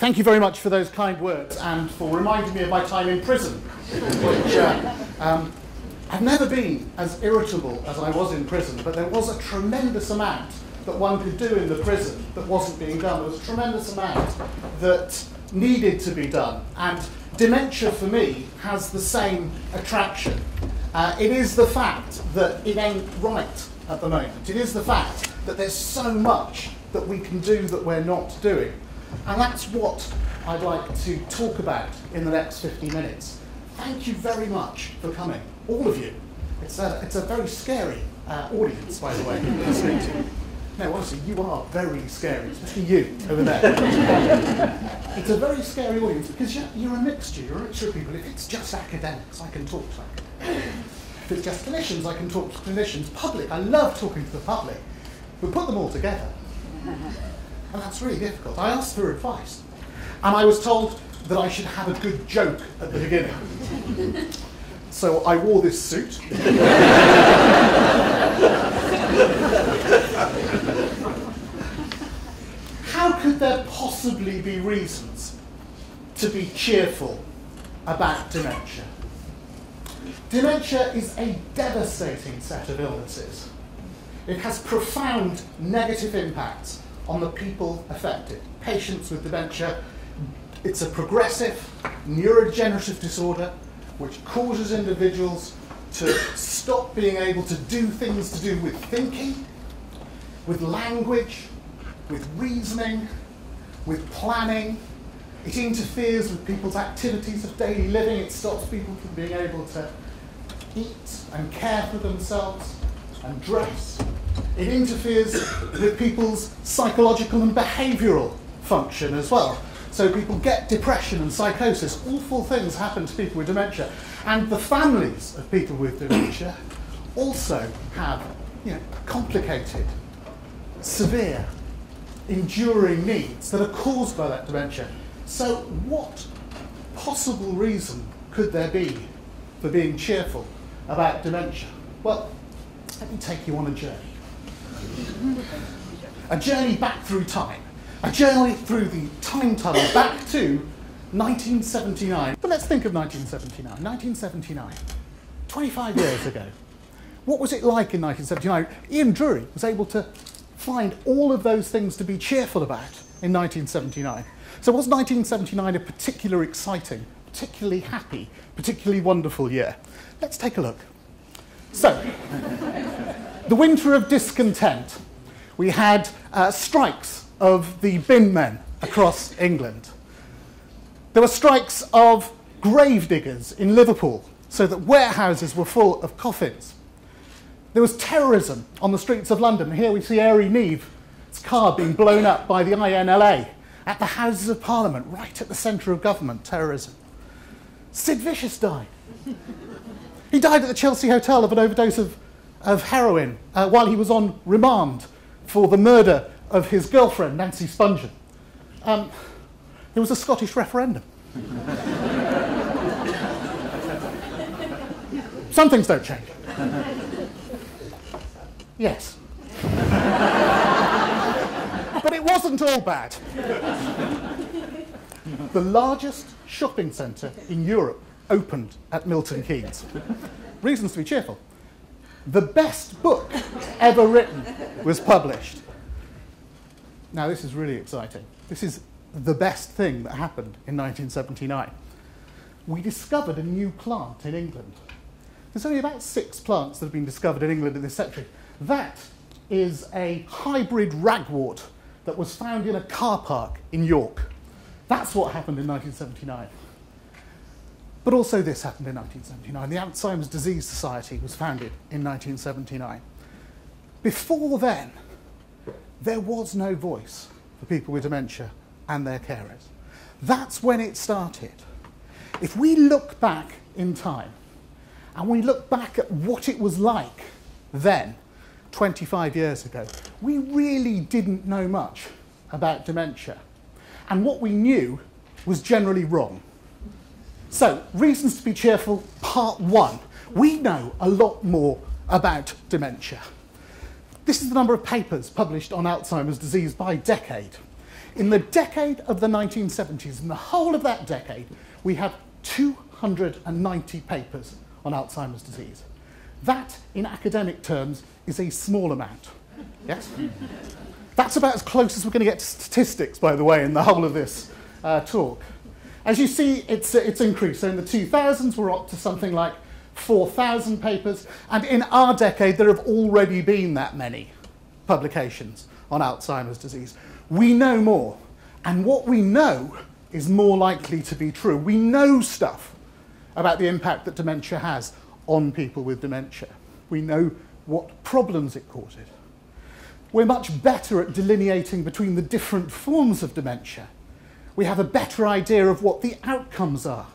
thank you very much for those kind words and for reminding me of my time in prison, which uh, um, I've never been as irritable as I was in prison, but there was a tremendous amount that one could do in the prison that wasn't being done. There was a tremendous amount that needed to be done. And dementia for me has the same attraction. Uh, it is the fact that it ain't right at the moment. It is the fact that there's so much that we can do that we're not doing. And that's what I'd like to talk about in the next 50 minutes. Thank you very much for coming, all of you. It's a, it's a very scary uh, audience, by the way. No, honestly, you are very scary, especially you over there. it's a very scary audience because you're, you're, a mixture. You're a mixture of people. If it's just academics, I can talk to academics. If it's just clinicians, I can talk to clinicians. Public, I love talking to the public. We put them all together. And that's really difficult. I asked for advice. And I was told that I should have a good joke at the beginning. So I wore this suit. How could there possibly be reasons to be cheerful about dementia? Dementia is a devastating set of illnesses. It has profound negative impacts on the people affected. Patients with dementia, it's a progressive neurodegenerative disorder which causes individuals to stop being able to do things to do with thinking, with language, with reasoning, with planning. It interferes with people's activities of daily living. It stops people from being able to eat and care for themselves and dress. It interferes with people's psychological and behavioural function as well. So people get depression and psychosis. Awful things happen to people with dementia. And the families of people with dementia also have you know, complicated, severe, enduring needs that are caused by that dementia. So what possible reason could there be for being cheerful about dementia? Well, let me take you on a journey. A journey back through time. A journey through the time tunnel back to 1979. But let's think of 1979. 1979, 25 years ago. What was it like in 1979? Ian Dury was able to find all of those things to be cheerful about in 1979. So was 1979 a particularly exciting, particularly happy, particularly wonderful year? Let's take a look. So, the winter of discontent. We had uh, strikes of the bin men across England. There were strikes of grave diggers in Liverpool so that warehouses were full of coffins. There was terrorism on the streets of London. Here we see Airey Neave's car being blown up by the INLA at the Houses of Parliament, right at the centre of government, terrorism. Sid Vicious died. He died at the Chelsea Hotel of an overdose of, of heroin uh, while he was on remand for the murder of his girlfriend, Nancy Spungen. Um, there was a Scottish referendum. Some things don't change. Yes. but it wasn't all bad. the largest shopping centre in Europe opened at Milton Keynes. Reasons to be cheerful. The best book ever written was published. Now, this is really exciting. This is the best thing that happened in 1979. We discovered a new plant in England. There's only about six plants that have been discovered in England in this century. That is a hybrid ragwort that was found in a car park in York. That's what happened in 1979. But also this happened in 1979. The Alzheimer's Disease Society was founded in 1979. Before then, there was no voice for people with dementia and their carers. That's when it started. If we look back in time and we look back at what it was like then, 25 years ago, we really didn't know much about dementia. And what we knew was generally wrong. So, reasons to be cheerful, part one. We know a lot more about dementia. This is the number of papers published on Alzheimer's disease by decade. In the decade of the 1970s, in the whole of that decade, we have 290 papers on Alzheimer's disease. That, in academic terms, is a small amount. Yes? That's about as close as we're going to get to statistics, by the way, in the whole of this uh, talk. As you see, it's, uh, it's increased. So in the 2000s, we're up to something like 4,000 papers, and in our decade, there have already been that many publications on Alzheimer's disease. We know more, and what we know is more likely to be true. We know stuff about the impact that dementia has on people with dementia. We know what problems it causes. We're much better at delineating between the different forms of dementia. We have a better idea of what the outcomes are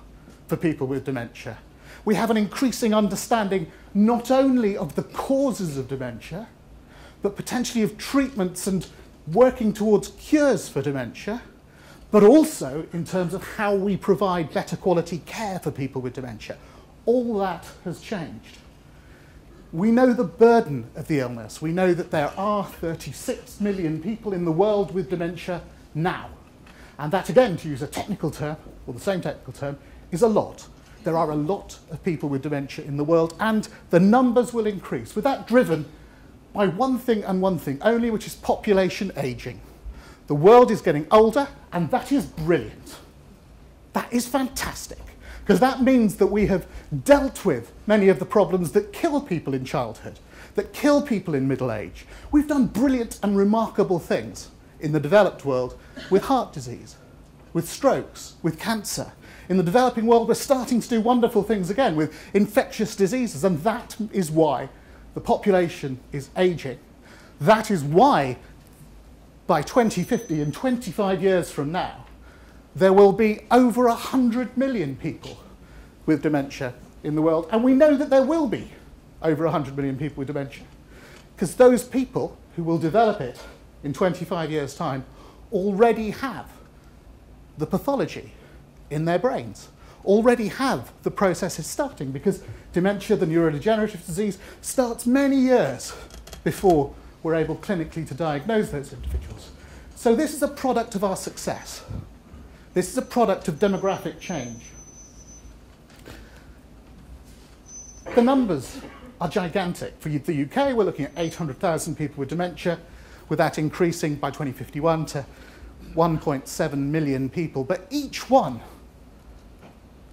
for people with dementia. We have an increasing understanding not only of the causes of dementia, but potentially of treatments and working towards cures for dementia, but also in terms of how we provide better quality care for people with dementia. All that has changed. We know the burden of the illness. We know that there are 36 million people in the world with dementia now. And that, again, to use a technical term, or the same technical term, is a lot. There are a lot of people with dementia in the world, and the numbers will increase. With that driven by one thing and one thing only, which is population aging. The world is getting older, and that is brilliant. That is fantastic, because that means that we have dealt with many of the problems that kill people in childhood, that kill people in middle age. We've done brilliant and remarkable things in the developed world with heart disease, with strokes, with cancer. In the developing world, we're starting to do wonderful things again with infectious diseases, and that is why the population is aging. That is why by 2050, in 25 years from now, there will be over 100 million people with dementia in the world. And we know that there will be over 100 million people with dementia. Because those people who will develop it in 25 years' time already have the pathology in their brains, already have the processes starting, because dementia, the neurodegenerative disease, starts many years before we're able clinically to diagnose those individuals. So this is a product of our success. This is a product of demographic change. The numbers are gigantic. For the UK, we're looking at 800,000 people with dementia, with that increasing by 2051 to 1.7 million people. But each one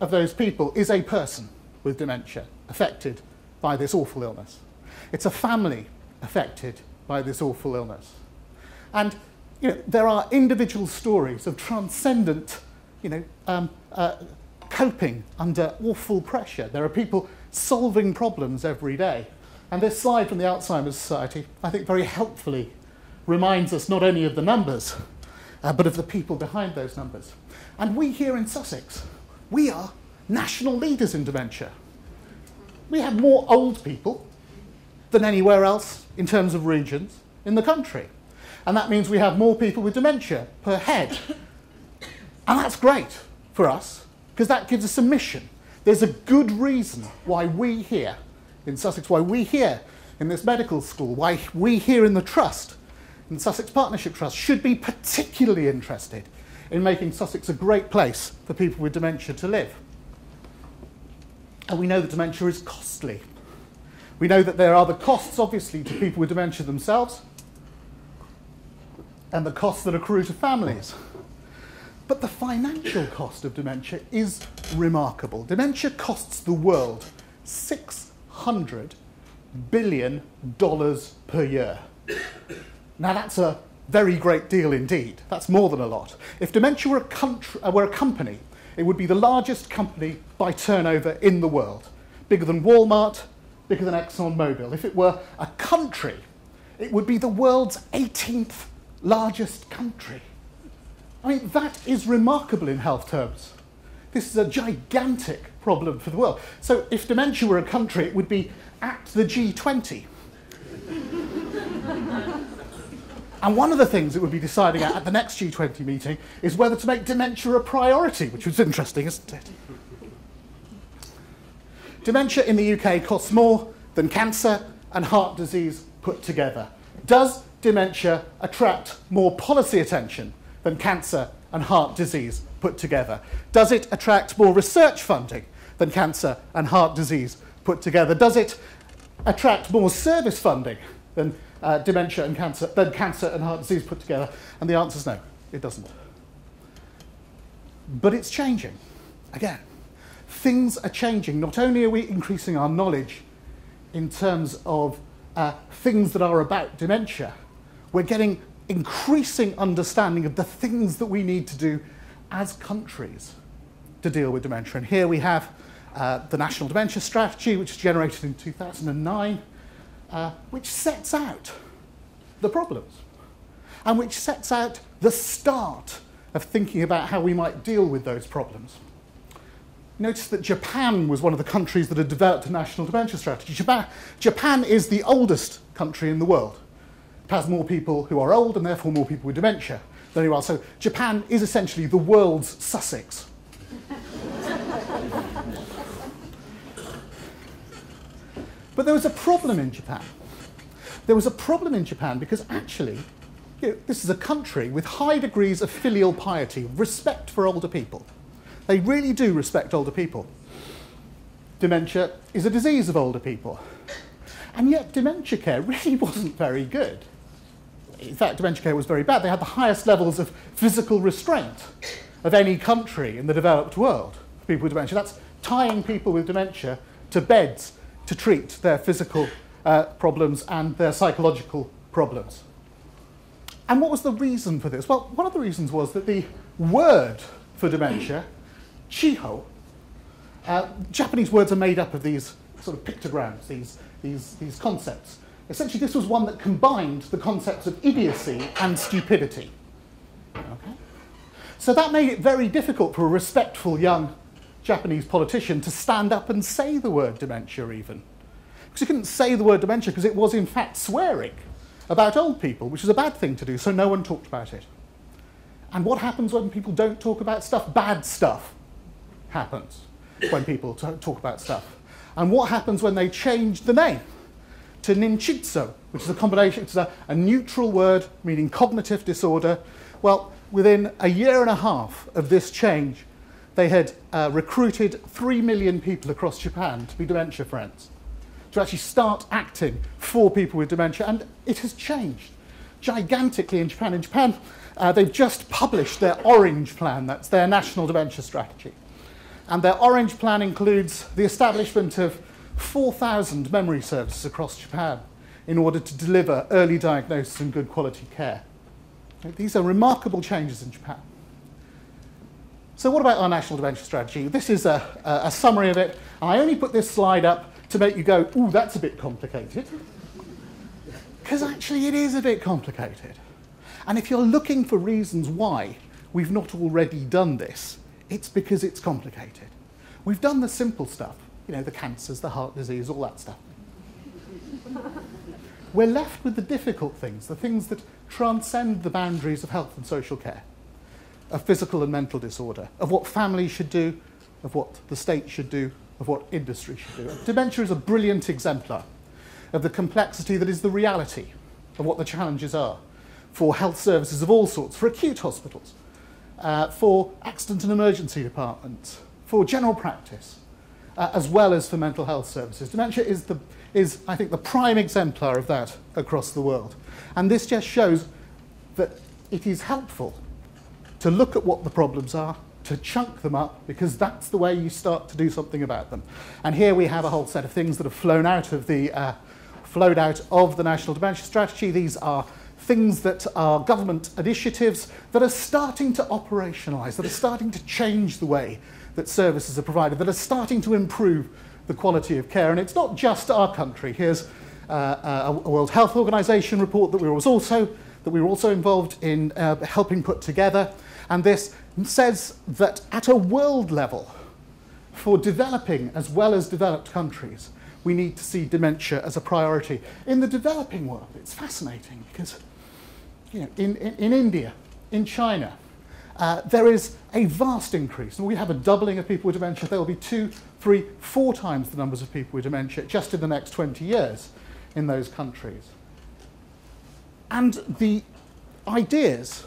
of those people is a person with dementia affected by this awful illness. It's a family affected by this awful illness. And you know, there are individual stories of transcendent you know, um, uh, coping under awful pressure. There are people solving problems every day. And this slide from the Alzheimer's Society, I think very helpfully reminds us not only of the numbers, uh, but of the people behind those numbers. And we here in Sussex, we are national leaders in dementia. We have more old people than anywhere else in terms of regions in the country. And that means we have more people with dementia per head. And that's great for us, because that gives us a mission. There's a good reason why we here in Sussex, why we here in this medical school, why we here in the Trust, in the Sussex Partnership Trust, should be particularly interested in making Sussex a great place for people with dementia to live. And we know that dementia is costly. We know that there are the costs, obviously, to people with dementia themselves, and the costs that accrue to families. But the financial cost of dementia is remarkable. Dementia costs the world $600 billion per year. Now, that's a very great deal indeed. That's more than a lot. If dementia were a, country, uh, were a company, it would be the largest company by turnover in the world. Bigger than Walmart, bigger than ExxonMobil. If it were a country, it would be the world's 18th largest country. I mean, that is remarkable in health terms. This is a gigantic problem for the world. So if dementia were a country, it would be at the G20. and one of the things it would be deciding at, at the next G20 meeting is whether to make dementia a priority, which was interesting, isn't it? Dementia in the UK costs more than cancer and heart disease put together. Does dementia attract more policy attention than cancer and heart disease put together? Does it attract more research funding than cancer and heart disease put together? Does it attract more service funding than uh, dementia and cancer, than cancer and heart disease put together? And the answer is no, it doesn't. But it's changing. Again, things are changing. Not only are we increasing our knowledge in terms of uh, things that are about dementia, we're getting increasing understanding of the things that we need to do as countries to deal with dementia. And here we have uh, the National Dementia Strategy, which was generated in 2009, uh, which sets out the problems and which sets out the start of thinking about how we might deal with those problems. Notice that Japan was one of the countries that had developed a national dementia strategy. Japan, Japan is the oldest country in the world. It has more people who are old and therefore more people with dementia than anyone else. So Japan is essentially the world's Sussex. But there was a problem in Japan. There was a problem in Japan because actually, you know, this is a country with high degrees of filial piety, respect for older people. They really do respect older people. Dementia is a disease of older people. And yet, dementia care really wasn't very good. In fact, dementia care was very bad. They had the highest levels of physical restraint of any country in the developed world for people with dementia. That's tying people with dementia to beds to treat their physical uh, problems and their psychological problems. And what was the reason for this? Well, one of the reasons was that the word for dementia Chiho. Uh, Japanese words are made up of these sort of pictograms, these, these, these concepts. Essentially, this was one that combined the concepts of idiocy and stupidity. Okay? So that made it very difficult for a respectful young Japanese politician to stand up and say the word dementia, even. Because he couldn't say the word dementia because it was, in fact, swearing about old people, which is a bad thing to do, so no one talked about it. And what happens when people don't talk about stuff? Bad stuff happens when people talk about stuff. And what happens when they change the name to ninchitsu, which is a combination, it's a, a neutral word meaning cognitive disorder. Well, within a year and a half of this change, they had uh, recruited three million people across Japan to be dementia friends, to actually start acting for people with dementia. And it has changed gigantically in Japan. In Japan, uh, they've just published their Orange Plan, that's their national dementia strategy. And their orange plan includes the establishment of 4,000 memory services across Japan in order to deliver early diagnosis and good quality care. These are remarkable changes in Japan. So what about our national dementia strategy? This is a, a, a summary of it. I only put this slide up to make you go, ooh, that's a bit complicated. Because actually it is a bit complicated. And if you're looking for reasons why we've not already done this, it's because it's complicated. We've done the simple stuff, you know, the cancers, the heart disease, all that stuff. We're left with the difficult things, the things that transcend the boundaries of health and social care, of physical and mental disorder, of what families should do, of what the state should do, of what industry should do. Dementia is a brilliant exemplar of the complexity that is the reality of what the challenges are for health services of all sorts, for acute hospitals, uh, for accident and emergency departments, for general practice, uh, as well as for mental health services. Dementia is, the, is, I think, the prime exemplar of that across the world. And this just shows that it is helpful to look at what the problems are, to chunk them up, because that's the way you start to do something about them. And here we have a whole set of things that have flown out of the, uh, flowed out of the National Dementia Strategy. These are things that are government initiatives that are starting to operationalise, that are starting to change the way that services are provided, that are starting to improve the quality of care. And it's not just our country. Here's uh, a World Health Organization report that we was also that we were also involved in uh, helping put together. And this says that at a world level, for developing as well as developed countries, we need to see dementia as a priority. In the developing world, it's fascinating because you know, in, in, in India, in China, uh, there is a vast increase. And we have a doubling of people with dementia. There will be two, three, four times the numbers of people with dementia just in the next 20 years in those countries. And the ideas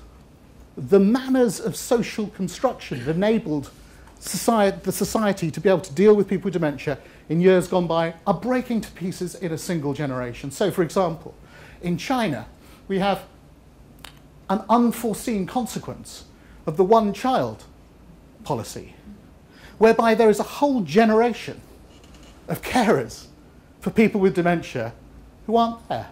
the manners of social construction that enabled society, the society to be able to deal with people with dementia in years gone by are breaking to pieces in a single generation. So, for example, in China, we have an unforeseen consequence of the one child policy, whereby there is a whole generation of carers for people with dementia who aren't there.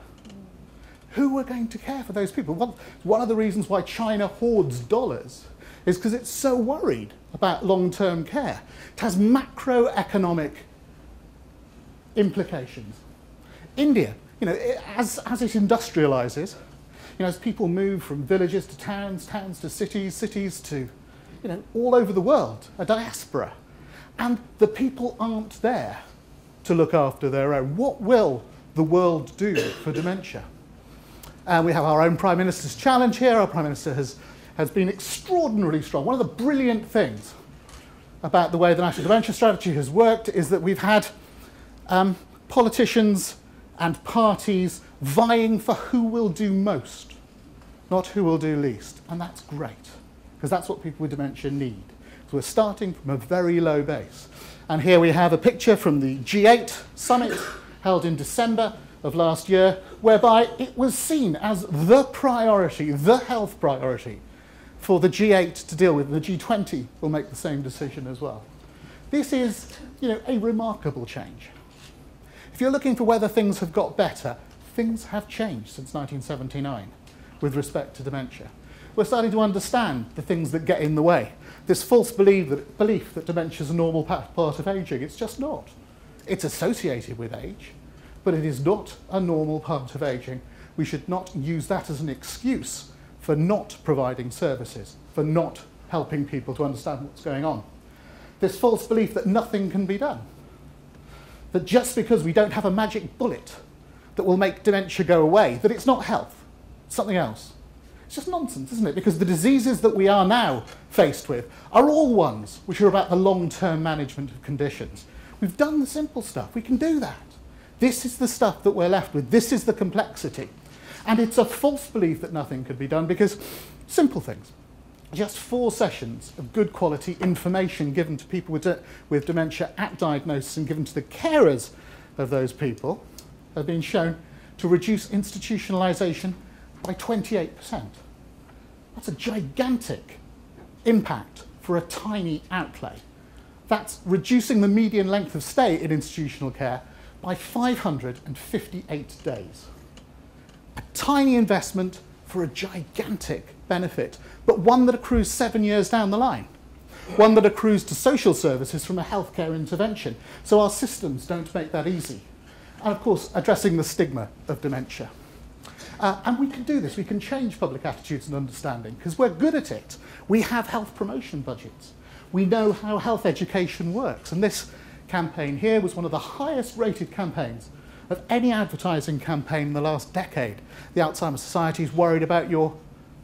Who are going to care for those people? One, one of the reasons why China hoards dollars is because it's so worried about long term care. It has macroeconomic implications. India, you know, it, as, as it industrializes, you know, as people move from villages to towns, towns to cities, cities to, you know, all over the world, a diaspora. And the people aren't there to look after their own. What will the world do for dementia? And we have our own Prime Minister's challenge here. Our Prime Minister has, has been extraordinarily strong. One of the brilliant things about the way the National Dementia Strategy has worked is that we've had um, politicians and parties vying for who will do most, not who will do least. And that's great, because that's what people with dementia need. So we're starting from a very low base. And here we have a picture from the G8 summit held in December of last year, whereby it was seen as the priority, the health priority, for the G8 to deal with. The G20 will make the same decision as well. This is, you know, a remarkable change. If you're looking for whether things have got better, things have changed since 1979 with respect to dementia. We're starting to understand the things that get in the way. This false belief that, belief that dementia is a normal part of aging, it's just not. It's associated with age, but it is not a normal part of aging. We should not use that as an excuse for not providing services, for not helping people to understand what's going on. This false belief that nothing can be done, that just because we don't have a magic bullet that will make dementia go away, that it's not health, it's something else. It's just nonsense, isn't it? Because the diseases that we are now faced with are all ones which are about the long term management of conditions. We've done the simple stuff, we can do that. This is the stuff that we're left with, this is the complexity. And it's a false belief that nothing could be done because simple things. Just four sessions of good quality information given to people with, de with dementia at diagnosis and given to the carers of those people have been shown to reduce institutionalisation by 28%. That's a gigantic impact for a tiny outlay. That's reducing the median length of stay in institutional care by 558 days. A tiny investment for a gigantic benefit, but one that accrues seven years down the line. One that accrues to social services from a healthcare intervention. So our systems don't make that easy. And of course, addressing the stigma of dementia. Uh, and we can do this. We can change public attitudes and understanding because we're good at it. We have health promotion budgets. We know how health education works. And this campaign here was one of the highest rated campaigns of any advertising campaign in the last decade. The Alzheimer's Society is worried about your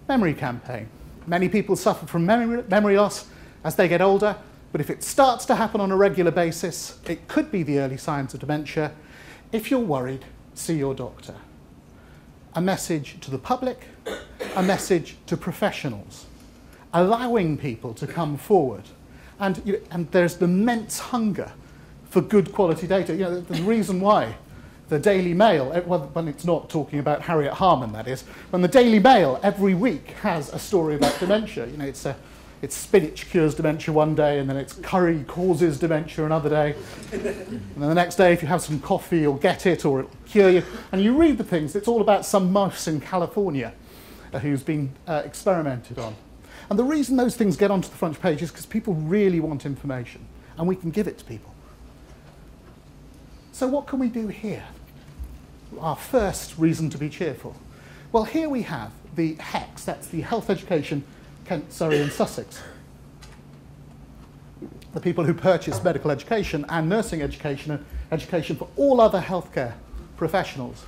memory campaign. Many people suffer from memory, memory loss as they get older, but if it starts to happen on a regular basis, it could be the early signs of dementia. If you're worried, see your doctor a message to the public, a message to professionals, allowing people to come forward. And, you know, and there's the immense hunger for good quality data. You know, the, the reason why the Daily Mail, eh, when it's not talking about Harriet Harman, that is, when the Daily Mail every week has a story about dementia, you know, it's a, it's spinach cures dementia one day, and then it's curry causes dementia another day. and then the next day, if you have some coffee, you'll get it or it'll cure you. And you read the things, it's all about some mouse in California uh, who's been uh, experimented on. And the reason those things get onto the front page is because people really want information, and we can give it to people. So, what can we do here? Our first reason to be cheerful. Well, here we have the HEX, that's the Health Education Kent, Surrey, and Sussex. The people who purchase medical education and nursing education and education for all other healthcare professionals.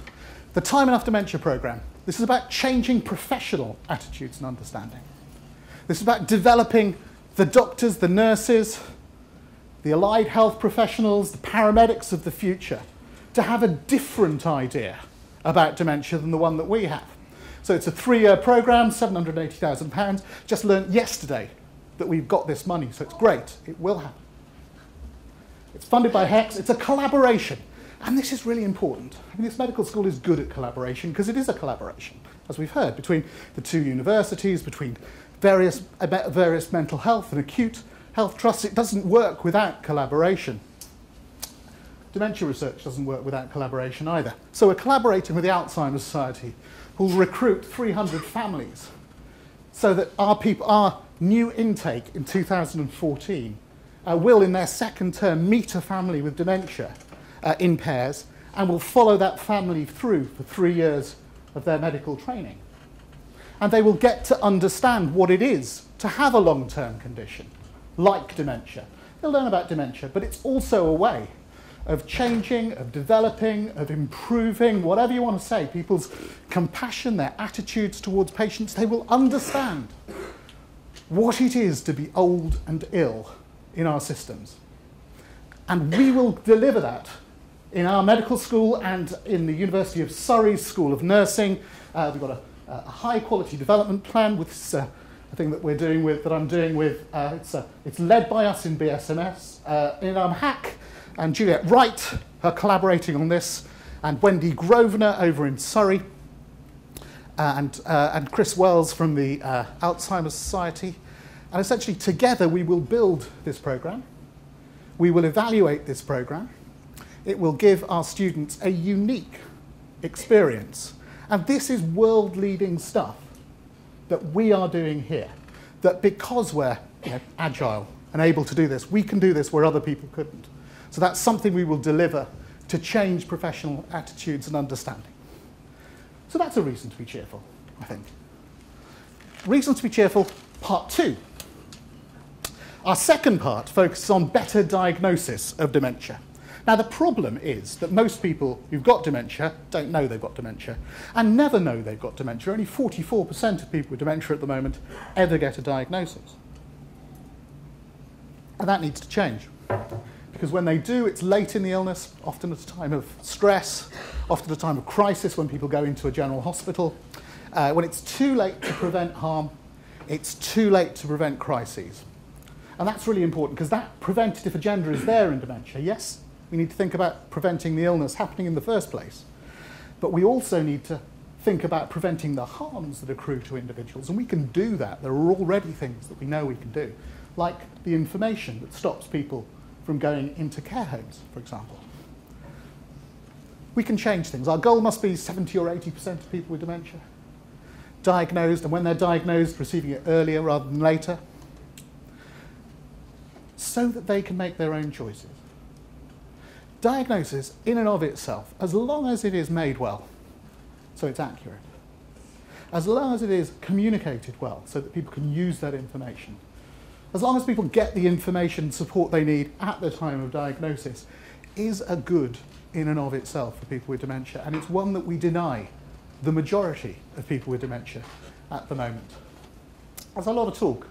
The Time Enough Dementia Programme. This is about changing professional attitudes and understanding. This is about developing the doctors, the nurses, the allied health professionals, the paramedics of the future to have a different idea about dementia than the one that we have. So it's a three-year program, £780,000. Just learned yesterday that we've got this money, so it's great. It will happen. It's funded by HEX. It's a collaboration. And this is really important. I mean, this medical school is good at collaboration because it is a collaboration, as we've heard, between the two universities, between various, uh, various mental health and acute health trusts. It doesn't work without collaboration. Dementia research doesn't work without collaboration either. So we're collaborating with the Alzheimer's Society, who will recruit 300 families so that our, people, our new intake in 2014 uh, will, in their second term, meet a family with dementia uh, in pairs and will follow that family through for three years of their medical training. And they will get to understand what it is to have a long term condition, like dementia. They'll learn about dementia, but it's also a way of changing, of developing, of improving, whatever you want to say, people's compassion, their attitudes towards patients. They will understand what it is to be old and ill in our systems. And we will deliver that in our medical school and in the University of Surrey's School of Nursing. Uh, we've got a, a, high quality development plan with uh, a thing that we're doing with, that I'm doing with, uh, it's, uh, it's led by us in BSMS. Uh, in um, HAC and Juliet Wright are collaborating on this, and Wendy Grosvenor over in Surrey, uh, and, and Chris Wells from the Alzheimer's Society. And essentially, together, we will build this program. We will evaluate this program. It will give our students a unique experience. And this is world leading stuff that we are doing here. That because we're you know, agile and able to do this, we can do this where other people couldn't. So that's something we will deliver to change professional attitudes and understanding. So that's a reason to be cheerful, I think. Reasons to be cheerful, part two. Our second part focuses on better diagnosis of dementia. Now, the problem is that most people who've got dementia don't know they've got dementia and never know they've got dementia. Only 44% of people with dementia at the moment ever get a diagnosis. And that needs to change. Because when they do, it's late in the illness, often at a time of stress, often at a time of crisis when people go into a general hospital. Uh, when it's too late to prevent harm, it's too late to prevent crises. And that's really important because that preventative agenda is there in dementia. Yes, we need to think about preventing the illness happening in the first place. But we also need to think about preventing the harms that accrue to individuals. And we can do that. There are already things that we know we can do, like the information that stops people from going into care homes, for example. We can change things. Our goal must be 70 or 80% of people with dementia diagnosed, and when they're diagnosed, receiving it earlier rather than later so that they can make their own choices. Diagnosis, in and of itself, as long as it is made well, so it's accurate, as long as it is communicated well, so that people can use that information, as long as people get the information support they need at the time of diagnosis, is a good in and of itself for people with dementia, and it's one that we deny the majority of people with dementia at the moment. There's a lot of talk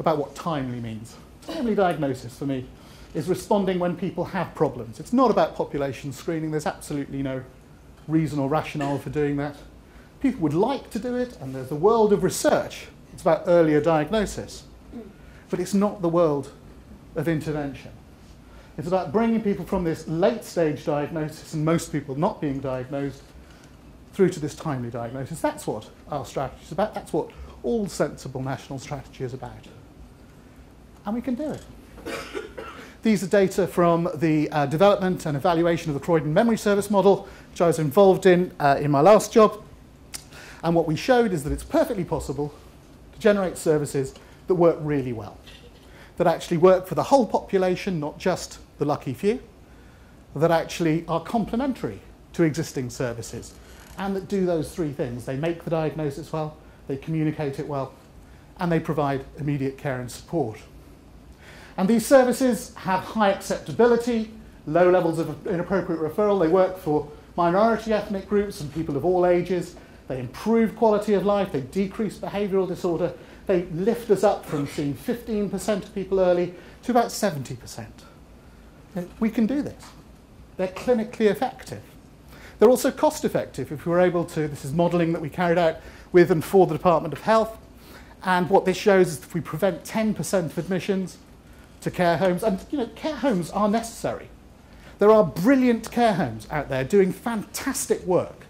about what timely means. Timely diagnosis for me is responding when people have problems. It's not about population screening. There's absolutely no reason or rationale for doing that. People would like to do it, and there's a world of research. It's about earlier diagnosis. But it's not the world of intervention. It's about bringing people from this late stage diagnosis, and most people not being diagnosed, through to this timely diagnosis. That's what our strategy is about. That's what all sensible national strategy is about and we can do it. These are data from the uh, development and evaluation of the Croydon Memory Service model, which I was involved in uh, in my last job. And what we showed is that it's perfectly possible to generate services that work really well, that actually work for the whole population, not just the lucky few, that actually are complementary to existing services, and that do those three things. They make the diagnosis well, they communicate it well, and they provide immediate care and support. And these services have high acceptability, low levels of inappropriate referral. They work for minority ethnic groups and people of all ages. They improve quality of life. They decrease behavioural disorder. They lift us up from seeing 15% of people early to about 70%. We can do this. They're clinically effective. They're also cost effective if we were able to, this is modelling that we carried out with and for the Department of Health, and what this shows is if we prevent 10% of admissions to care homes, and you know, care homes are necessary. There are brilliant care homes out there doing fantastic work,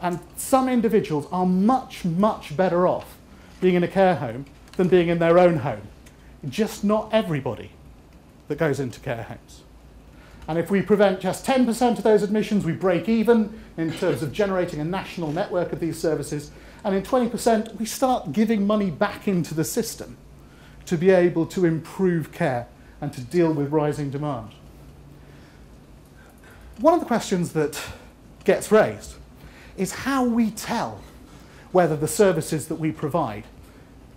and some individuals are much, much better off being in a care home than being in their own home. Just not everybody that goes into care homes. And if we prevent just 10% of those admissions, we break even in terms of generating a national network of these services. And in 20%, we start giving money back into the system to be able to improve care and to deal with rising demand. One of the questions that gets raised is how we tell whether the services that we provide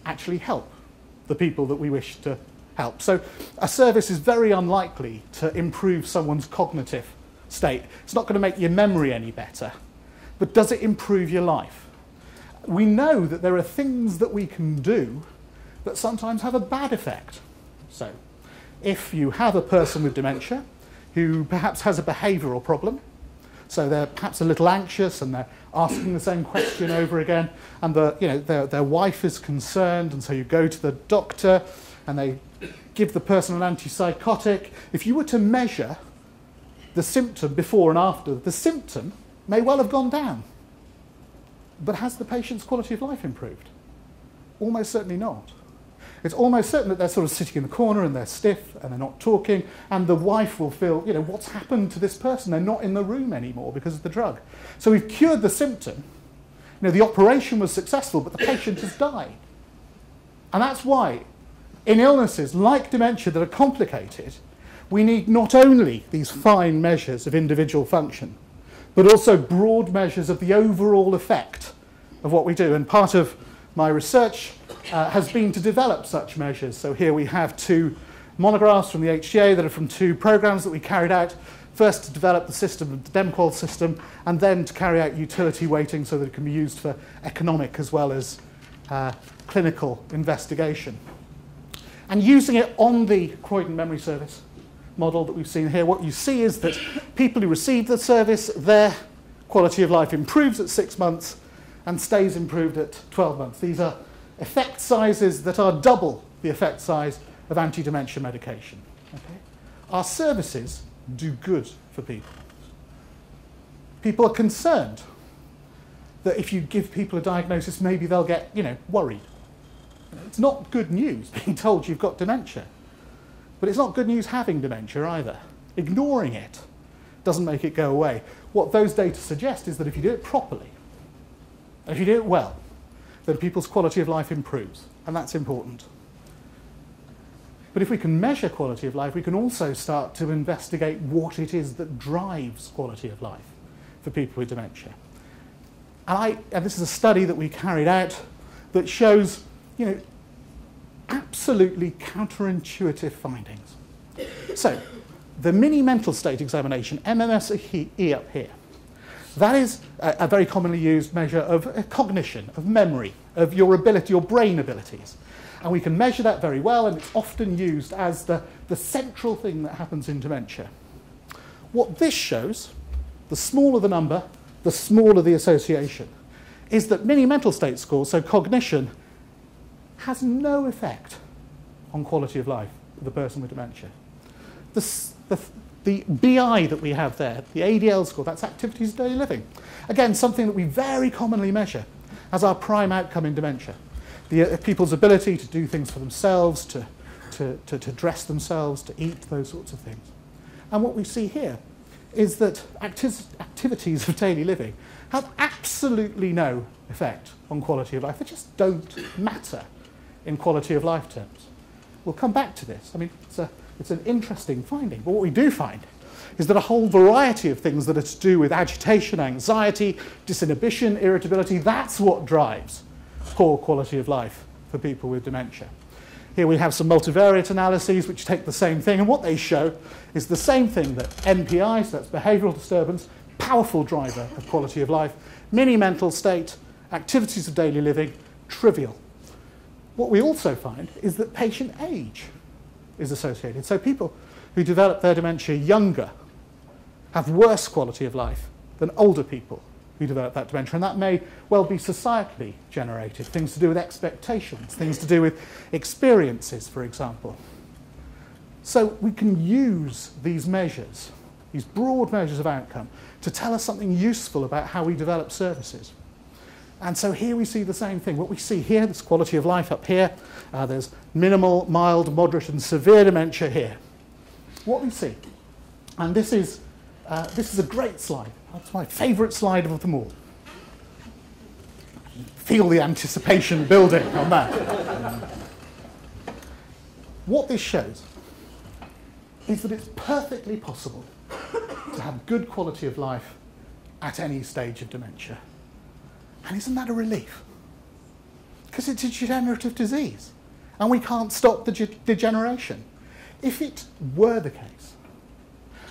actually help the people that we wish to help. So a service is very unlikely to improve someone's cognitive state. It's not going to make your memory any better, but does it improve your life? We know that there are things that we can do that sometimes have a bad effect. So if you have a person with dementia who perhaps has a behavioural problem, so they're perhaps a little anxious and they're asking the same question over again, and the, you know, their, their wife is concerned, and so you go to the doctor and they give the person an antipsychotic, if you were to measure the symptom before and after, the symptom may well have gone down. But has the patient's quality of life improved? Almost certainly not. It's almost certain that they're sort of sitting in the corner and they're stiff and they're not talking, and the wife will feel, you know, what's happened to this person? They're not in the room anymore because of the drug. So we've cured the symptom. You know, the operation was successful, but the patient has died. And that's why in illnesses like dementia that are complicated, we need not only these fine measures of individual function, but also broad measures of the overall effect of what we do. And part of my research uh, has been to develop such measures. So here we have two monographs from the HTA that are from two programs that we carried out. First to develop the system, the DEMQOL system, and then to carry out utility weighting so that it can be used for economic as well as uh, clinical investigation. And using it on the Croydon Memory Service model that we've seen here, what you see is that people who receive the service, their quality of life improves at six months and stays improved at 12 months. These are effect sizes that are double the effect size of anti-dementia medication. Okay? Our services do good for people. People are concerned that if you give people a diagnosis, maybe they'll get, you know, worried it's not good news being told you've got dementia. But it's not good news having dementia either. Ignoring it doesn't make it go away. What those data suggest is that if you do it properly, if you do it well, then people's quality of life improves. And that's important. But if we can measure quality of life, we can also start to investigate what it is that drives quality of life for people with dementia. And, I, and this is a study that we carried out that shows you know, absolutely counterintuitive findings. So, the mini mental state examination, MMSE up here, that is a, a very commonly used measure of uh, cognition, of memory, of your ability, your brain abilities. And we can measure that very well, and it's often used as the, the central thing that happens in dementia. What this shows, the smaller the number, the smaller the association, is that mini mental state scores, so cognition, has no effect on quality of life for the person with dementia. The, the, the BI that we have there, the ADL score, that's activities of daily living. Again, something that we very commonly measure as our prime outcome in dementia. The, uh, people's ability to do things for themselves, to, to, to, to dress themselves, to eat, those sorts of things. And what we see here is that acti activities of daily living have absolutely no effect on quality of life. They just don't matter in quality of life terms. We'll come back to this. I mean, it's, a, it's an interesting finding. But what we do find is that a whole variety of things that are to do with agitation, anxiety, disinhibition, irritability, that's what drives poor quality of life for people with dementia. Here we have some multivariate analyses which take the same thing, and what they show is the same thing that NPI, so that's behavioural disturbance, powerful driver of quality of life, mini mental state, activities of daily living, trivial what we also find is that patient age is associated. So people who develop their dementia younger have worse quality of life than older people who develop that dementia. And that may well be societally generated, things to do with expectations, things to do with experiences, for example. So we can use these measures, these broad measures of outcome, to tell us something useful about how we develop services. And so here we see the same thing. What we see here, this quality of life up here, uh, there's minimal, mild, moderate, and severe dementia here. What we see, and this is, uh, this is a great slide. That's my favourite slide of them all. Feel the anticipation building on that. what this shows is that it's perfectly possible to have good quality of life at any stage of dementia. And isn't that a relief? Because it's a degenerative disease and we can't stop the degeneration. If it were the case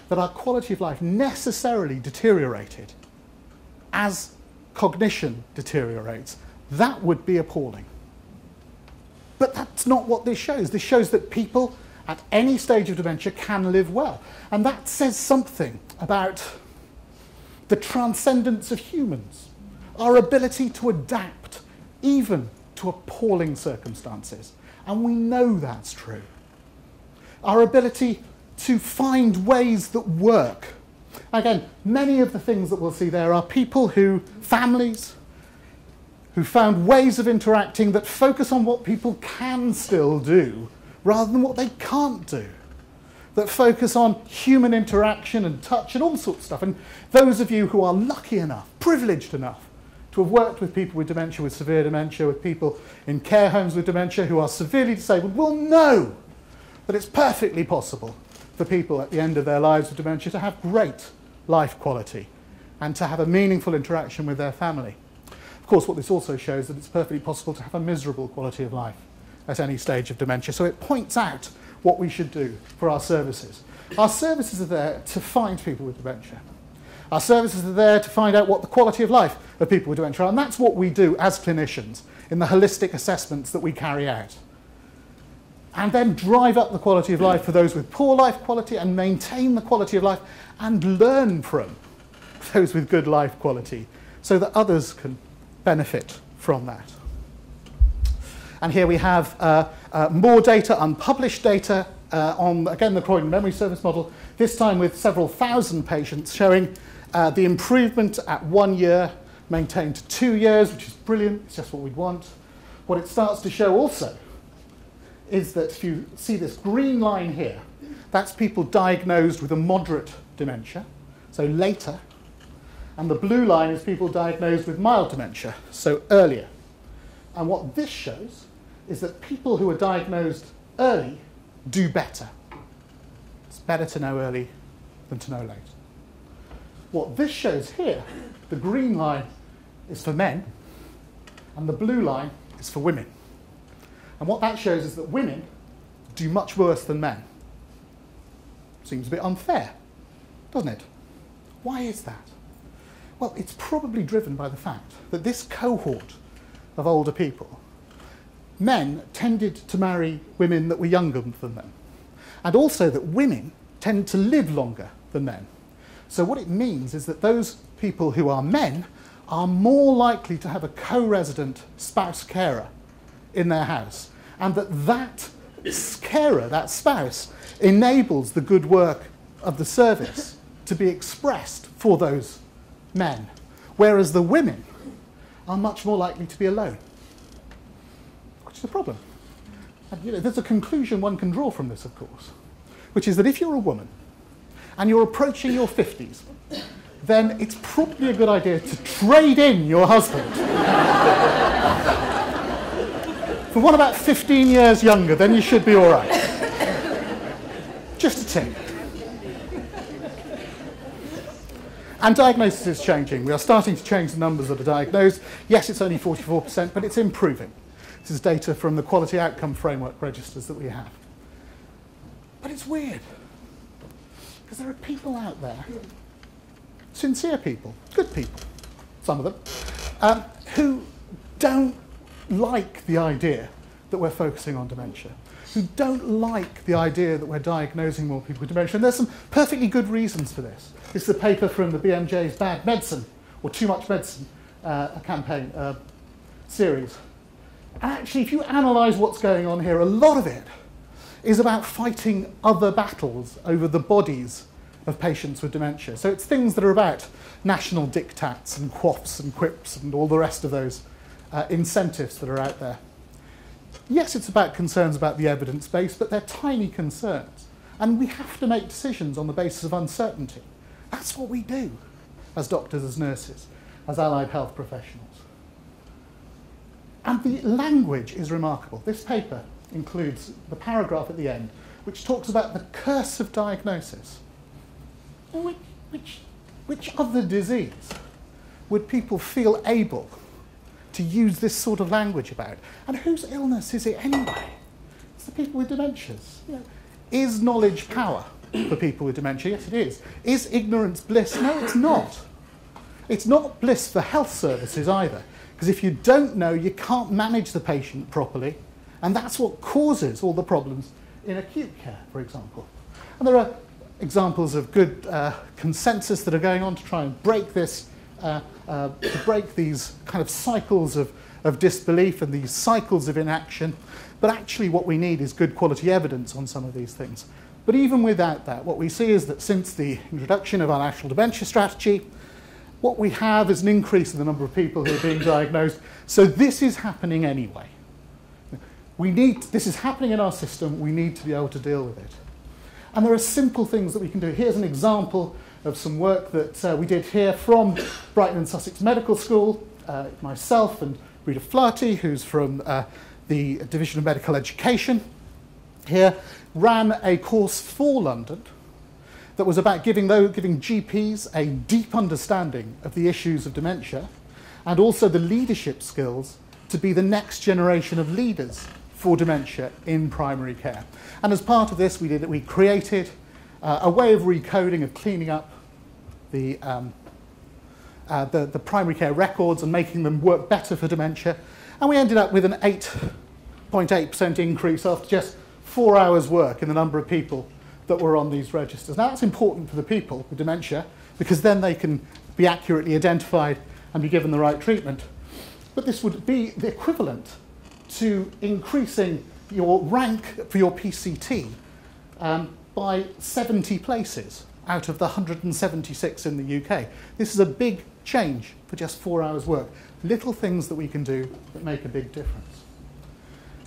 that our quality of life necessarily deteriorated as cognition deteriorates, that would be appalling. But that's not what this shows. This shows that people at any stage of dementia can live well. And that says something about the transcendence of humans, our ability to adapt even to appalling circumstances. And we know that's true. Our ability to find ways that work. Again, many of the things that we'll see there are people who, families, who found ways of interacting that focus on what people can still do rather than what they can't do. That focus on human interaction and touch and all sorts of stuff. And those of you who are lucky enough, privileged enough, to have worked with people with dementia, with severe dementia, with people in care homes with dementia who are severely disabled, will know that it's perfectly possible for people at the end of their lives with dementia to have great life quality and to have a meaningful interaction with their family. Of course, what this also shows is that it's perfectly possible to have a miserable quality of life at any stage of dementia. So it points out what we should do for our services. Our services are there to find people with dementia. Our services are there to find out what the quality of life of people with dementia are, and that's what we do as clinicians in the holistic assessments that we carry out. And then drive up the quality of life for those with poor life quality and maintain the quality of life and learn from those with good life quality so that others can benefit from that. And here we have uh, uh, more data, unpublished data, uh, on, again, the Croydon Memory Service model, this time with several thousand patients, showing uh, the improvement at one year maintained to two years, which is brilliant. It's just what we'd want. What it starts to show also is that if you see this green line here, that's people diagnosed with a moderate dementia, so later. And the blue line is people diagnosed with mild dementia, so earlier. And what this shows is that people who are diagnosed early do better. It's better to know early than to know late. What this shows here, the green line is for men, and the blue line is for women. And what that shows is that women do much worse than men. Seems a bit unfair, doesn't it? Why is that? Well, it's probably driven by the fact that this cohort of older people men tended to marry women that were younger than them. And also that women tend to live longer than men. So what it means is that those people who are men are more likely to have a co-resident spouse carer in their house. And that that carer, that spouse, enables the good work of the service to be expressed for those men. Whereas the women are much more likely to be alone which is the problem. And, you know, there's a conclusion one can draw from this, of course, which is that if you're a woman and you're approaching your 50s, then it's probably a good idea to trade in your husband for one about 15 years younger, then you should be all right. Just a tip. And diagnosis is changing. We are starting to change the numbers that are diagnosed. Yes, it's only 44%, but it's improving. This is data from the quality outcome framework registers that we have. But it's weird. Because there are people out there, sincere people, good people, some of them, um, who don't like the idea that we're focusing on dementia. who don't like the idea that we're diagnosing more people with dementia. And there's some perfectly good reasons for this. This is a paper from the BMJ's Bad Medicine, or Too Much Medicine uh, campaign uh, series. Actually, if you analyse what's going on here, a lot of it is about fighting other battles over the bodies of patients with dementia. So it's things that are about national diktats and QOFs and quips and all the rest of those uh, incentives that are out there. Yes, it's about concerns about the evidence base, but they're tiny concerns. And we have to make decisions on the basis of uncertainty. That's what we do as doctors, as nurses, as allied health professionals. And the language is remarkable. This paper includes the paragraph at the end, which talks about the curse of diagnosis. Which, which, which other disease would people feel able to use this sort of language about? And whose illness is it anyway? It's the people with dementias. You know, is knowledge power for people with dementia? Yes, it is. Is ignorance bliss? No, it's not. It's not bliss for health services either. Because if you don't know, you can't manage the patient properly. And that's what causes all the problems in acute care, for example. And there are examples of good uh, consensus that are going on to try and break this, uh, uh, to break these kind of cycles of, of disbelief and these cycles of inaction. But actually, what we need is good quality evidence on some of these things. But even without that, what we see is that since the introduction of our national dementia strategy, what we have is an increase in the number of people who are being diagnosed. So this is happening anyway. We need, this is happening in our system. We need to be able to deal with it. And there are simple things that we can do. Here's an example of some work that uh, we did here from Brighton and Sussex Medical School. Uh, myself and Rita Flaherty, who's from uh, the Division of Medical Education here, ran a course for London that was about giving, though, giving GPs a deep understanding of the issues of dementia and also the leadership skills to be the next generation of leaders for dementia in primary care. And as part of this, we did we created uh, a way of recoding, of cleaning up the, um, uh, the, the primary care records and making them work better for dementia. And we ended up with an 8.8% increase after just four hours' work in the number of people that were on these registers. Now, that's important for the people with dementia because then they can be accurately identified and be given the right treatment. But this would be the equivalent to increasing your rank for your PCT um, by 70 places out of the 176 in the UK. This is a big change for just four hours' work. Little things that we can do that make a big difference.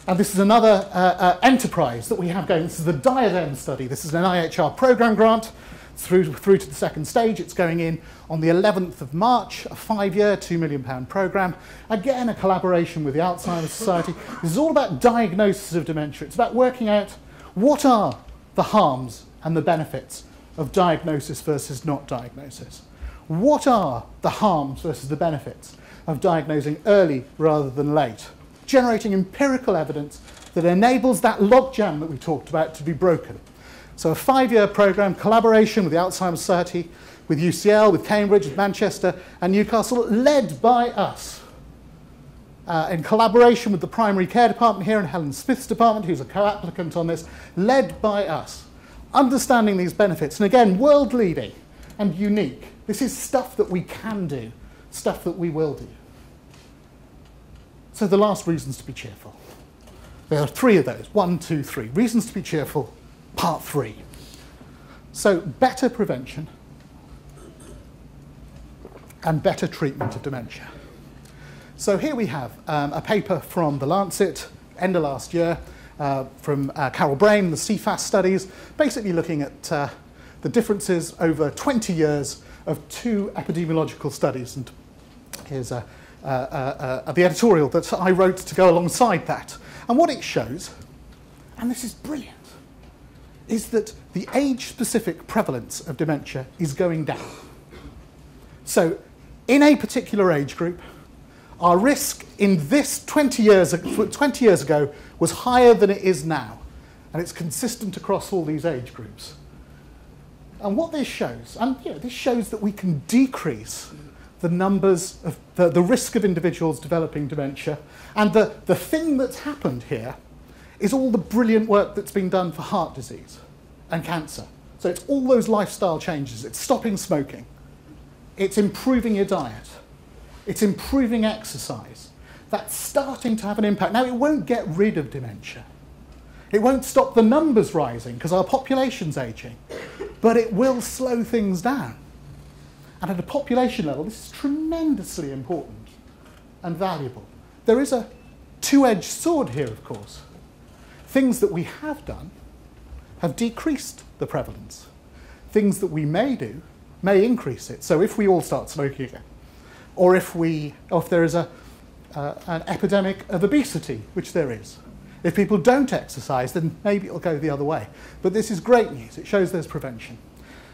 And this is another uh, uh, enterprise that we have going. This is the Diadem study. This is an IHR program grant through, through to the second stage. It's going in on the 11th of March, a five-year, £2 million program. Again, a collaboration with the Alzheimer's Society. This is all about diagnosis of dementia. It's about working out what are the harms and the benefits of diagnosis versus not diagnosis. What are the harms versus the benefits of diagnosing early rather than late? generating empirical evidence that enables that logjam that we talked about to be broken. So a five-year program, collaboration with the Alzheimer's Society, with UCL, with Cambridge, with Manchester and Newcastle, led by us. Uh, in collaboration with the primary care department here and Helen Smith's department, who's a co-applicant on this, led by us. Understanding these benefits, and again, world leading and unique. This is stuff that we can do, stuff that we will do. So the last reasons to be cheerful. There are three of those. One, two, three. Reasons to be cheerful, part three. So better prevention and better treatment of dementia. So here we have um, a paper from The Lancet, end of last year, uh, from uh, Carol Brayne, the CFAS studies, basically looking at uh, the differences over 20 years of two epidemiological studies. And here's a uh, uh, the editorial that I wrote to go alongside that. And what it shows, and this is brilliant, is that the age-specific prevalence of dementia is going down. So in a particular age group, our risk in this 20 years, 20 years ago was higher than it is now. And it's consistent across all these age groups. And what this shows, and you know, this shows that we can decrease the numbers of the, the risk of individuals developing dementia. And the, the thing that's happened here is all the brilliant work that's been done for heart disease and cancer. So it's all those lifestyle changes. It's stopping smoking. It's improving your diet. It's improving exercise. That's starting to have an impact. Now, it won't get rid of dementia. It won't stop the numbers rising because our population's aging, but it will slow things down. And at a population level, this is tremendously important and valuable. There is a two edged sword here, of course. Things that we have done have decreased the prevalence. Things that we may do may increase it. So if we all start smoking again, or if, we, or if there is a, uh, an epidemic of obesity, which there is, if people don't exercise, then maybe it'll go the other way. But this is great news. It shows there's prevention.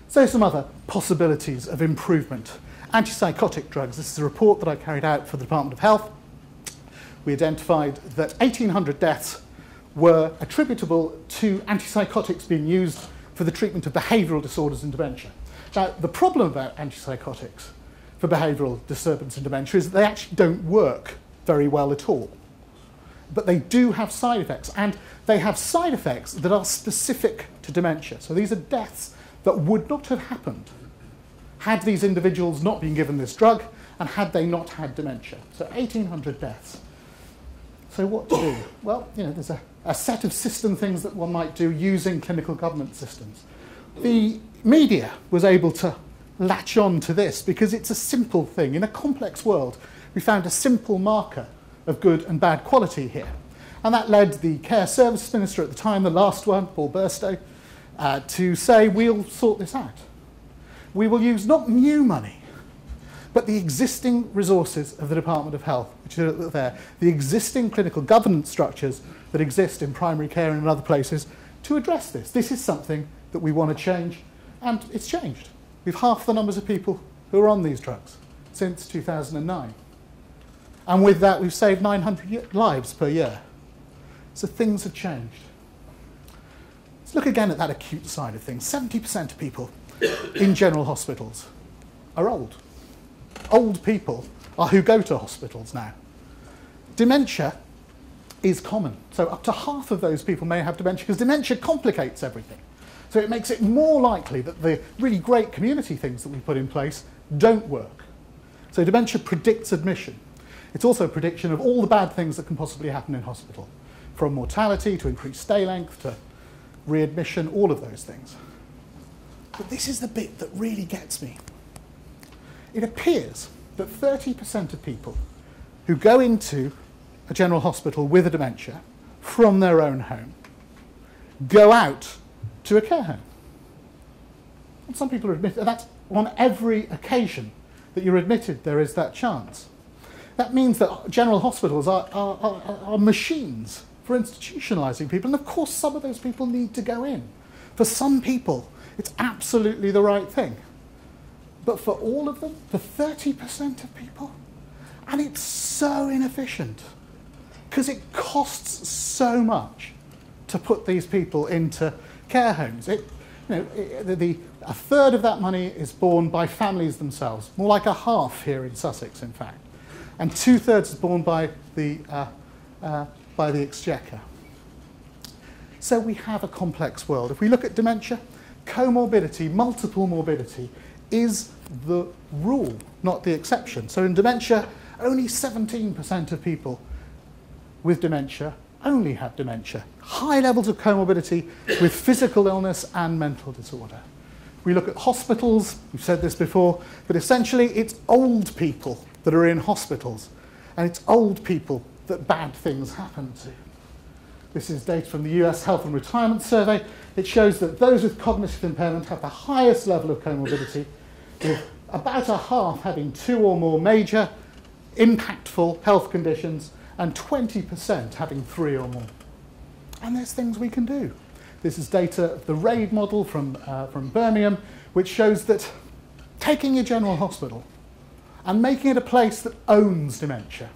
So some other possibilities of improvement. Antipsychotic drugs. This is a report that I carried out for the Department of Health. We identified that 1,800 deaths were attributable to antipsychotics being used for the treatment of behavioural disorders and dementia. Now, the problem about antipsychotics for behavioural disturbance and dementia is that they actually don't work very well at all. But they do have side effects, and they have side effects that are specific to dementia. So these are deaths that would not have happened had these individuals not been given this drug and had they not had dementia. So 1,800 deaths. So what to do? Well, you know, there's a, a set of system things that one might do using clinical governance systems. The media was able to latch on to this because it's a simple thing. In a complex world, we found a simple marker of good and bad quality here. And that led the Care Services Minister at the time, the last one, Paul Burstow, uh, to say, we'll sort this out. We will use not new money, but the existing resources of the Department of Health, which are there, the existing clinical governance structures that exist in primary care and in other places to address this. This is something that we want to change, and it's changed. We've half the numbers of people who are on these drugs since 2009. And with that, we've saved 900 lives per year. So things have changed. Let's look again at that acute side of things. 70% of people in general hospitals are old. Old people are who go to hospitals now. Dementia is common. So up to half of those people may have dementia because dementia complicates everything. So it makes it more likely that the really great community things that we put in place don't work. So dementia predicts admission. It's also a prediction of all the bad things that can possibly happen in hospital, from mortality to increased stay length to readmission, all of those things. But this is the bit that really gets me. It appears that 30% of people who go into a general hospital with a dementia from their own home go out to a care home. And some people are admitted, that's on every occasion that you're admitted, there is that chance. That means that general hospitals are, are, are, are machines for institutionalizing people. And of course, some of those people need to go in. For some people, it's absolutely the right thing. But for all of them, for 30% of people, and it's so inefficient because it costs so much to put these people into care homes. It, you know, it, the, a third of that money is borne by families themselves, more like a half here in Sussex, in fact. And two thirds is borne by the uh, uh, by the exchequer. So we have a complex world. If we look at dementia, comorbidity, multiple morbidity, is the rule, not the exception. So in dementia, only 17% of people with dementia only have dementia. High levels of comorbidity with physical illness and mental disorder. We look at hospitals, we've said this before, but essentially it's old people that are in hospitals, and it's old people that bad things happen to. This is data from the US Health and Retirement Survey. It shows that those with cognitive impairment have the highest level of comorbidity, with about a half having two or more major impactful health conditions and 20% having three or more. And there's things we can do. This is data of the RAID model from, uh, from Birmingham, which shows that taking your general hospital and making it a place that owns dementia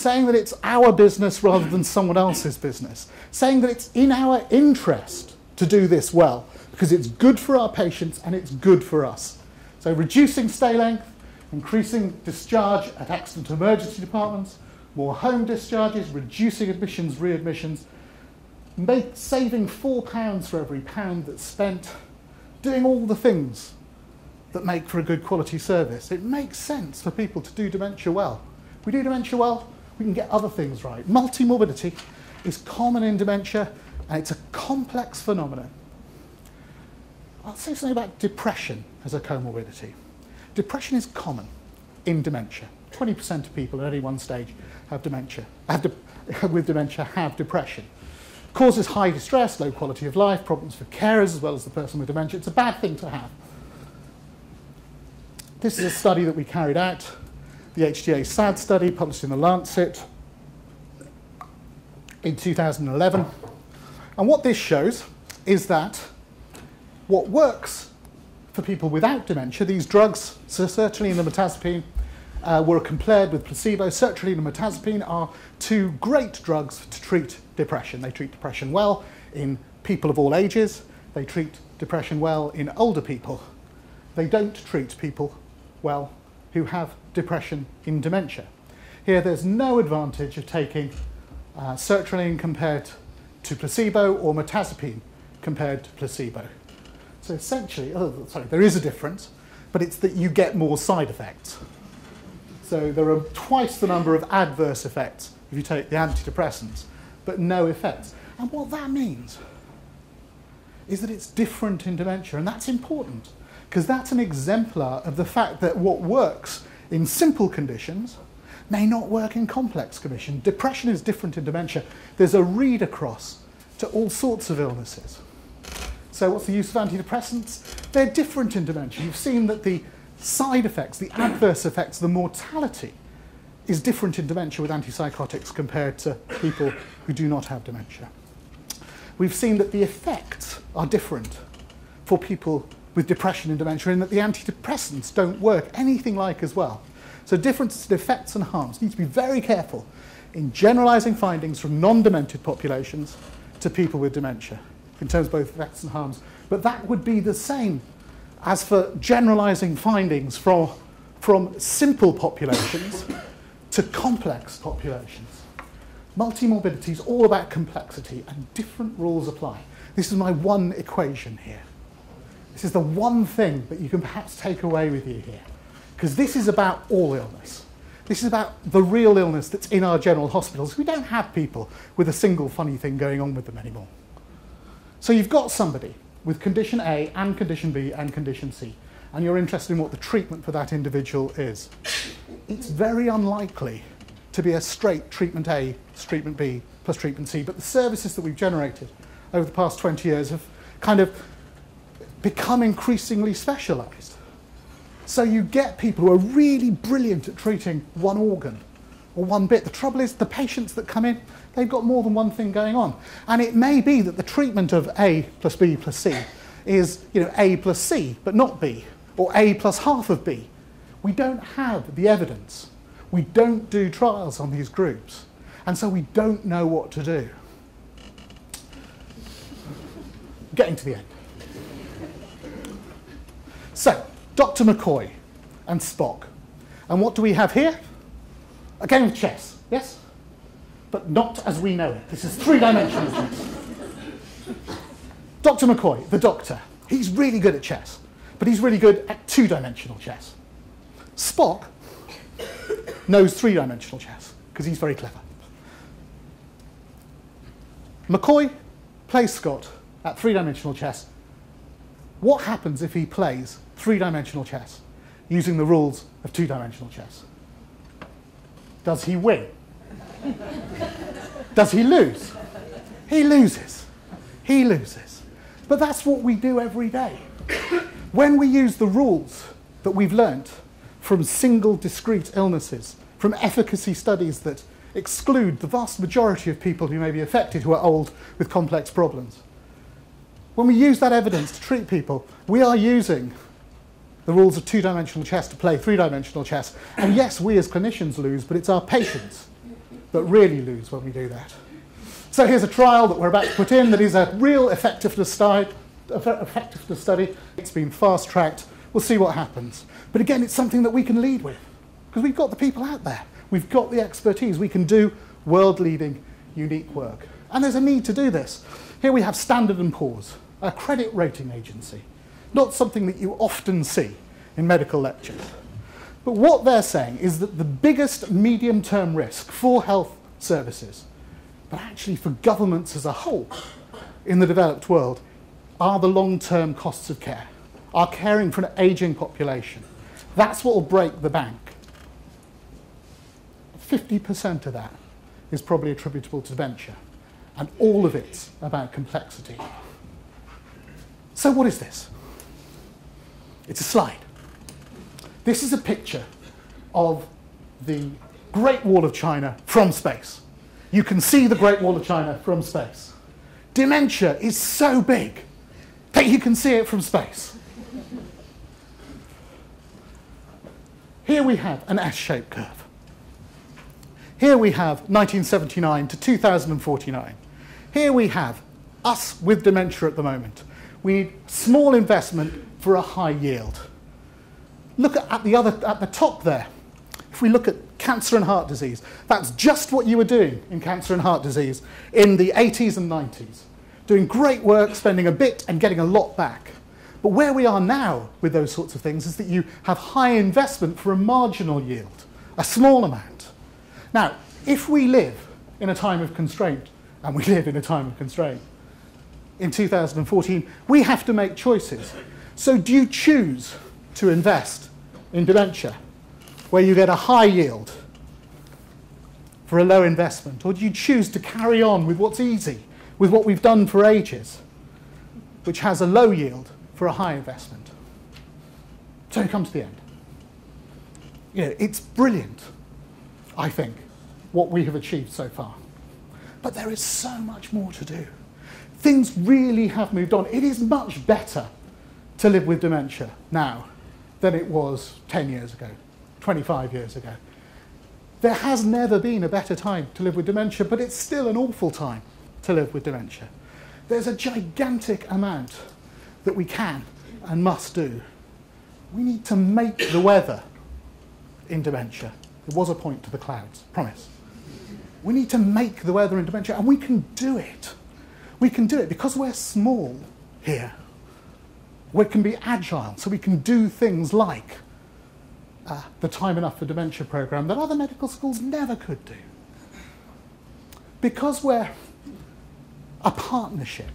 saying that it's our business rather than someone else's business, saying that it's in our interest to do this well because it's good for our patients and it's good for us. So reducing stay length, increasing discharge at accident emergency departments, more home discharges, reducing admissions, readmissions, make, saving £4 for every pound that's spent, doing all the things that make for a good quality service. It makes sense for people to do dementia well. If we do dementia well, we can get other things right. Multimorbidity is common in dementia and it's a complex phenomenon. I'll say something about depression as a comorbidity. Depression is common in dementia. 20% of people at any one stage have dementia, have de with dementia have depression. Causes high distress, low quality of life, problems for carers as well as the person with dementia. It's a bad thing to have. This is a study that we carried out, the HTA SAD study published in the Lancet in 2011. And what this shows is that what works for people without dementia, these drugs, so sertraline in the mirtazapine, uh, were compared with placebo. Sertraline and mirtazapine are two great drugs to treat depression. They treat depression well in people of all ages. They treat depression well in older people. They don't treat people well who have depression in dementia. Here there's no advantage of taking uh, sertraline compared to placebo or mirtazapine compared to placebo. So essentially, oh, sorry, there is a difference, but it's that you get more side effects. So there are twice the number of adverse effects if you take the antidepressants, but no effects. And what that means is that it's different in dementia, and that's important because that's an exemplar of the fact that what works in simple conditions may not work in complex conditions. Depression is different in dementia. There's a read across to all sorts of illnesses. So what's the use of antidepressants? They're different in dementia. You've seen that the side effects, the adverse effects, the mortality is different in dementia with antipsychotics compared to people who do not have dementia. We've seen that the effects are different for people with depression and dementia in that the antidepressants don't work anything like as well. So differences in effects and harms. need to be very careful in generalizing findings from non-demented populations to people with dementia in terms of both effects and harms. But that would be the same as for generalizing findings from, from simple populations to complex populations. Multimorbidity is all about complexity and different rules apply. This is my one equation here. This is the one thing that you can perhaps take away with you here. Because this is about all illness. This is about the real illness that's in our general hospitals. We don't have people with a single funny thing going on with them anymore. So you've got somebody with condition A and condition B and condition C, and you're interested in what the treatment for that individual is. It's very unlikely to be a straight treatment A, treatment B plus treatment C, but the services that we've generated over the past 20 years have kind of become increasingly specialized. So you get people who are really brilliant at treating one organ or one bit. The trouble is the patients that come in, they've got more than one thing going on. And it may be that the treatment of A plus B plus C is you know, A plus C, but not B, or A plus half of B. We don't have the evidence. We don't do trials on these groups. And so we don't know what to do. Getting to the end. So, Dr. McCoy and Spock. And what do we have here? A game of chess, yes? But not as we know it. This is three dimensional chess. Dr. McCoy, the doctor, he's really good at chess, but he's really good at two dimensional chess. Spock knows three dimensional chess because he's very clever. McCoy plays Scott at three dimensional chess. What happens if he plays three-dimensional chess using the rules of two-dimensional chess. Does he win? Does he lose? He loses. He loses. But that's what we do every day. When we use the rules that we've learnt from single discrete illnesses, from efficacy studies that exclude the vast majority of people who may be affected who are old with complex problems, when we use that evidence to treat people, we are using the rules of two-dimensional chess to play three-dimensional chess. And yes, we as clinicians lose, but it's our patients that really lose when we do that. So here's a trial that we're about to put in that is a real effectiveness study. Effectiveness study. It's been fast-tracked. We'll see what happens. But again, it's something that we can lead with because we've got the people out there. We've got the expertise. We can do world-leading, unique work. And there's a need to do this. Here we have Standard & Poor's, a credit rating agency, not something that you often see in medical lectures. But what they're saying is that the biggest medium-term risk for health services, but actually for governments as a whole in the developed world, are the long-term costs of care, are caring for an aging population. That's what will break the bank. 50% of that is probably attributable to dementia, and all of it's about complexity. So what is this? It's a slide. This is a picture of the Great Wall of China from space. You can see the Great Wall of China from space. Dementia is so big that you can see it from space. Here we have an S-shaped curve. Here we have 1979 to 2049. Here we have us with dementia at the moment. We need small investment for a high yield. Look at the other at the top there. If we look at cancer and heart disease, that's just what you were doing in cancer and heart disease in the 80s and 90s. Doing great work, spending a bit and getting a lot back. But where we are now with those sorts of things is that you have high investment for a marginal yield, a small amount. Now, if we live in a time of constraint, and we live in a time of constraint, in 2014, we have to make choices. So do you choose to invest in dementia, where you get a high yield for a low investment? Or do you choose to carry on with what's easy, with what we've done for ages, which has a low yield for a high investment? So it comes to the end. You know, it's brilliant, I think, what we have achieved so far. But there is so much more to do. Things really have moved on. It is much better to live with dementia now than it was 10 years ago, 25 years ago. There has never been a better time to live with dementia, but it's still an awful time to live with dementia. There's a gigantic amount that we can and must do. We need to make the weather in dementia. There was a point to the clouds, promise. We need to make the weather in dementia, and we can do it. We can do it because we're small here we can be agile, so we can do things like uh, the Time Enough for Dementia program that other medical schools never could do. Because we're a partnership,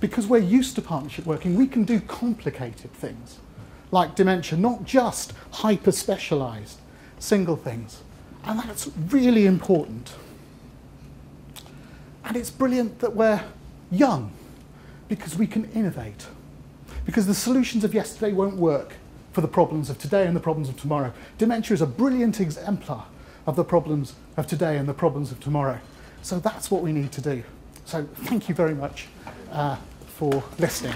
because we're used to partnership working, we can do complicated things like dementia, not just hyper specialized single things. And that's really important. And it's brilliant that we're young because we can innovate because the solutions of yesterday won't work for the problems of today and the problems of tomorrow. Dementia is a brilliant exemplar of the problems of today and the problems of tomorrow. So that's what we need to do. So thank you very much uh, for listening.